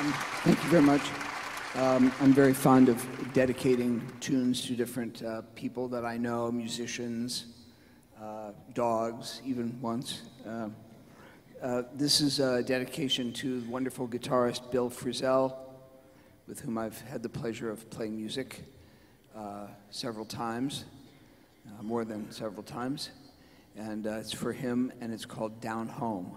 Um, thank you very much. Um, I'm very fond of dedicating tunes to different uh, people that I know, musicians, uh, dogs, even once. Um, uh, this is a dedication to wonderful guitarist Bill Frisell, with whom I've had the pleasure of playing music uh, several times, uh, more than several times. And uh, it's for him, and it's called Down Home.